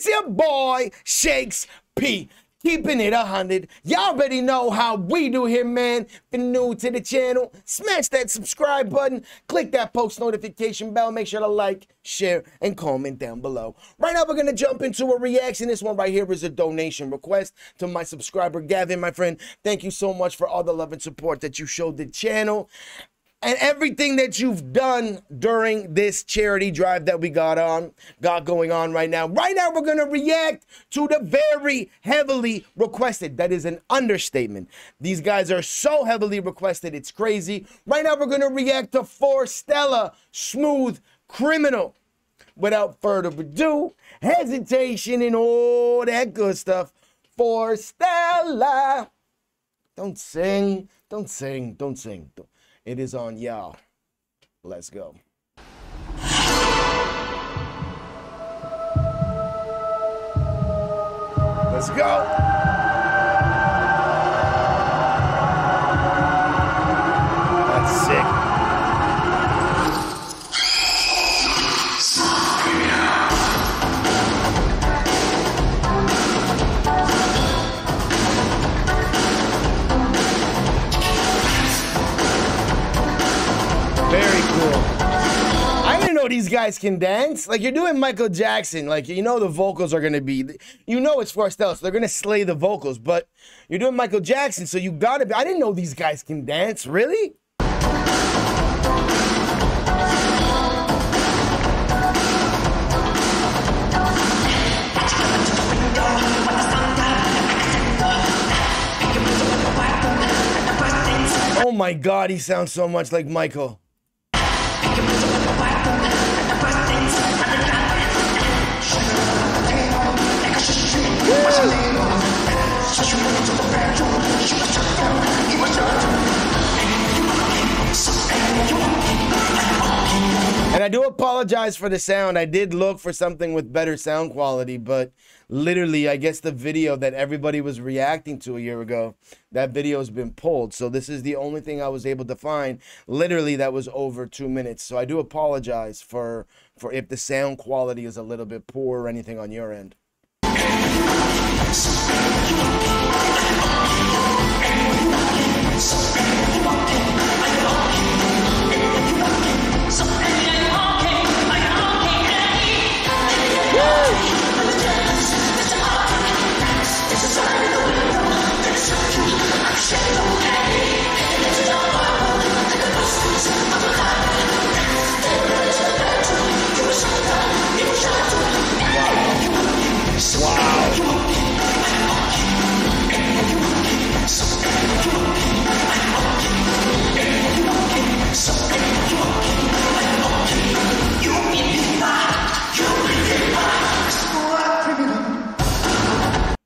It's your boy, Shakes P. Keeping it a hundred. Y'all already know how we do here, man. If you're new to the channel, smash that subscribe button, click that post notification bell, make sure to like, share, and comment down below. Right now, we're gonna jump into a reaction. This one right here is a donation request to my subscriber, Gavin, my friend. Thank you so much for all the love and support that you showed the channel and everything that you've done during this charity drive that we got on got going on right now. Right now we're going to react to the very heavily requested. That is an understatement. These guys are so heavily requested it's crazy. Right now we're going to react to Forestella smooth criminal without further ado hesitation and all that good stuff. Forestella don't sing don't sing don't sing. don't it is on y'all. Let's go. Let's go. Guys can dance. Like you're doing Michael Jackson. Like you know the vocals are gonna be. You know it's Forestella, so they're gonna slay the vocals. But you're doing Michael Jackson, so you gotta be. I didn't know these guys can dance. Really? Oh my god, he sounds so much like Michael. And I do apologize for the sound. I did look for something with better sound quality, but literally, I guess the video that everybody was reacting to a year ago, that video has been pulled. So this is the only thing I was able to find. Literally, that was over two minutes. So I do apologize for for if the sound quality is a little bit poor or anything on your end. Something you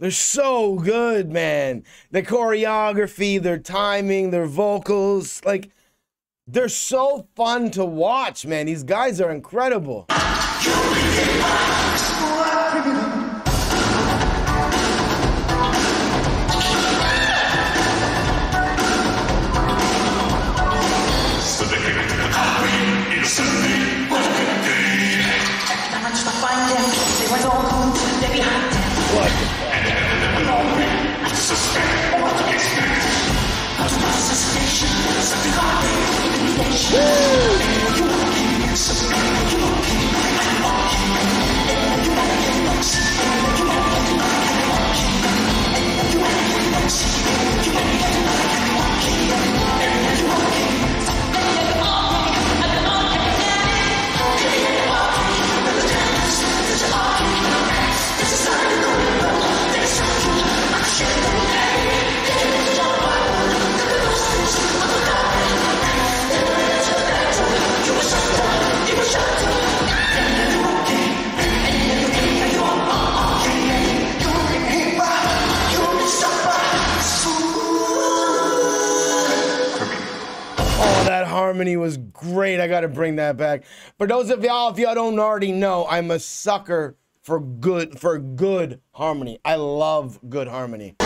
They're so good, man. The choreography, their timing, their vocals, like they're so fun to watch, man. These guys are incredible suspend all existence. Cause my suspicion is a divine. Harmony was great. I got to bring that back. For those of y'all, if y'all don't already know, I'm a sucker for good for good harmony. I love good harmony.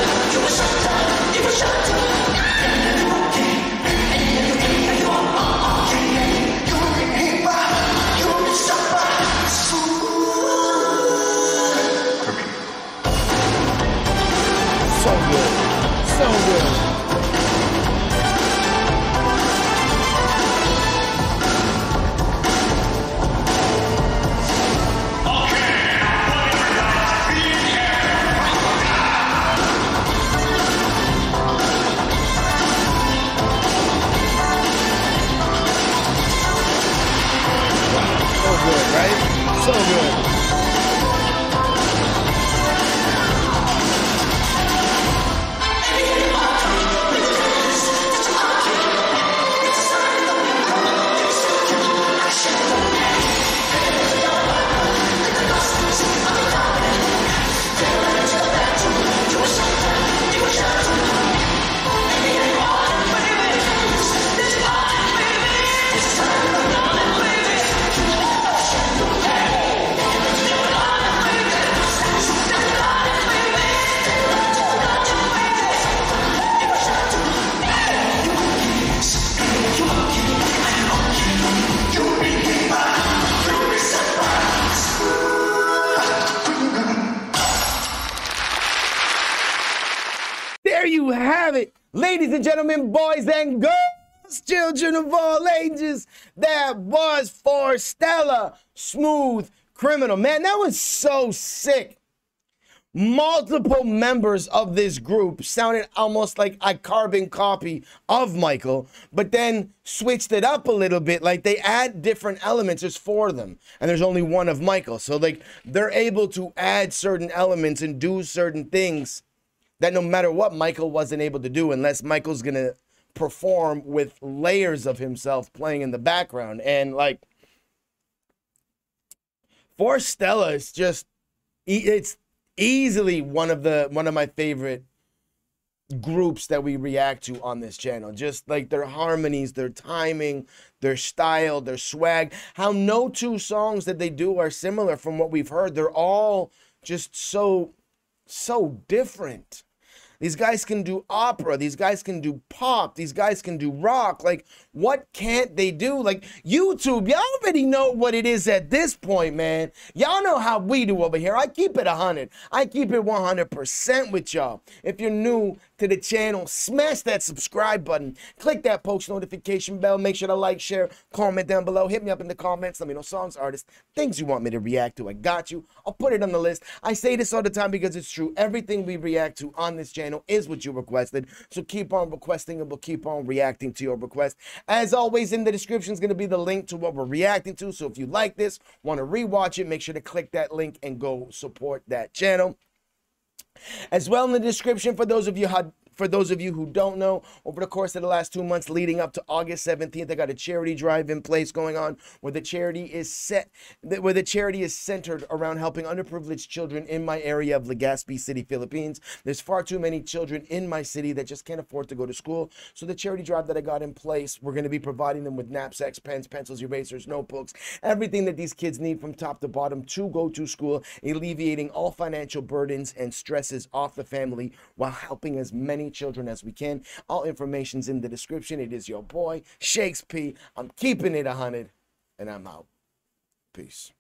Ladies and gentlemen, boys and girls, children of all ages, that was Forestella, Smooth Criminal. Man, that was so sick multiple members of this group sounded almost like a carbon copy of Michael, but then switched it up a little bit. Like they add different elements. There's four of them, and there's only one of Michael. So like they're able to add certain elements and do certain things that no matter what Michael wasn't able to do, unless Michael's gonna perform with layers of himself playing in the background. And like Forestella, it's just it's easily one of the one of my favorite groups that we react to on this channel. Just like their harmonies, their timing, their style, their swag. How no two songs that they do are similar from what we've heard. They're all just so so different. These guys can do opera. These guys can do pop. These guys can do rock. Like, what can't they do? Like, YouTube, y'all already know what it is at this point, man. Y'all know how we do over here. I keep it 100. I keep it 100% with y'all. If you're new to the channel, smash that subscribe button. Click that post notification bell. Make sure to like, share, comment down below. Hit me up in the comments. Let me know songs, artists, things you want me to react to. I got you. I'll put it on the list. I say this all the time because it's true. Everything we react to on this channel channel is what you requested. So keep on requesting and we'll keep on reacting to your request. As always, in the description is going to be the link to what we're reacting to. So if you like this, want to rewatch it, make sure to click that link and go support that channel. As well in the description for those of you for those of you who don't know, over the course of the last two months leading up to August 17th, I got a charity drive in place going on where the charity is set, where the charity is centered around helping underprivileged children in my area of Legazpi City, Philippines. There's far too many children in my city that just can't afford to go to school. So the charity drive that I got in place, we're going to be providing them with knapsacks, pens, pencils, erasers, notebooks, everything that these kids need from top to bottom to go to school, alleviating all financial burdens and stresses off the family while helping as many children as we can. All information's in the description. It is your boy, Shakes I'm keeping it 100, and I'm out. Peace.